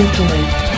Victory.